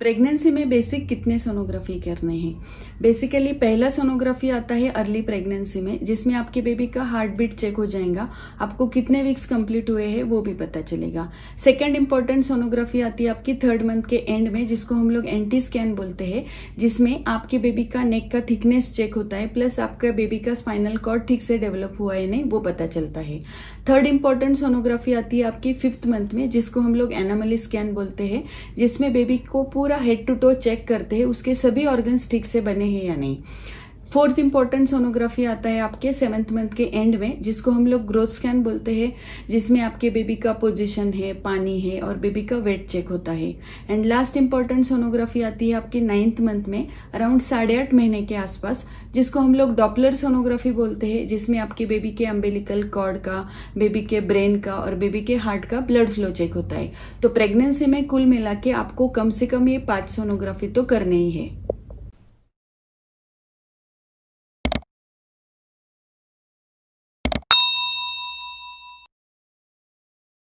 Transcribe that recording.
Pregnancy में basic कितने sonography करने हैं? बेसिकली पहला सोनोग्राफी आता है अर्ली प्रेगनेंसी में, जिसमें आपके बेबी का हार्ट बीट चेक हो जाएगा। आपको कितने वीक्स कंप्लीट हुए हैं, वो भी पता चलेगा। सेकेंड इंपॉर्टेंट सोनोग्राफी आती है आपकी थर्ड मंथ के एंड में, जिसको हम लोग एंटी स्कैन बोलते हैं, जिसमें आपके बेबी का नेक का थिकनेस चेक होता है प्लस आपका बेबी का स्पाइनल कॉर्ड ठीक से डेवलप हुआ है नहीं, वो पता चलता है। थर्ड इंपॉर्टेंट सोनोग्राफी आती है आपकी फिफ्थ मंथ में, जिसको हम लोग एनामली स्कैन बोलते हैं, जिसमें बेबी को पूरा हेड टू टो चेक करते हैं, उसके सभी ऑर्गन्स ठीक से बने हैं या नहीं। फोर्थ इंपॉर्टेंट सोनोग्राफी आता है आपके सेवेंथ मंथ के एंड में, जिसको हम लोग ग्रोथ स्कैन बोलते हैं, जिसमें आपके बेबी का पोजीशन है, पानी है और बेबी का वेट चेक होता है। एंड लास्ट इंपॉर्टेंट सोनोग्राफी आती है आपके नाइन्थ मंथ में, अराउंड साढ़े आठ महीने के आसपास, जिसको हम लोग डॉपलर सोनोग्राफी बोलते हैं, जिसमें आपके बेबी के अम्बेलिकल कॉर्ड का, बेबी के ब्रेन का और बेबी के हार्ट का ब्लड फ्लो चेक होता है। तो प्रेगनेंसी में कुल मिला के आपको कम से कम ये पाँच सोनोग्राफी तो करने ही है।